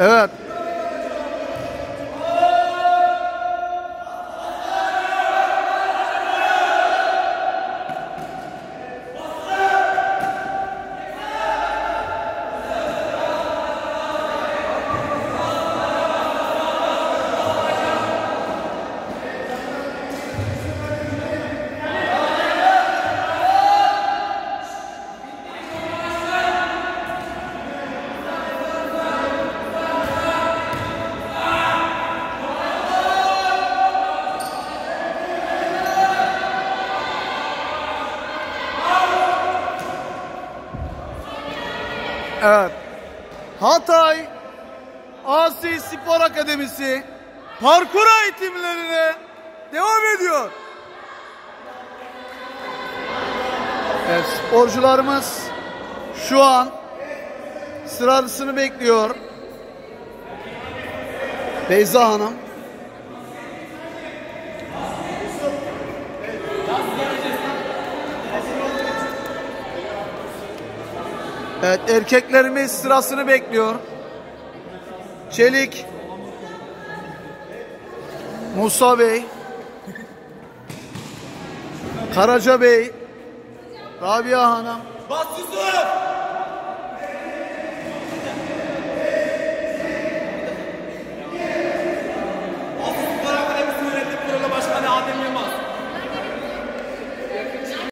Evet. Evet. Hatay Asi Spor Akademisi parkur eğitimlerine devam ediyor. Evet, sporcularımız şu an sırasını bekliyor. Beyza Hanım. Evet erkeklerimiz sırasını bekliyor. Çelik. Musa Bey. Karaca Bey. Rabia Hanım. Bas!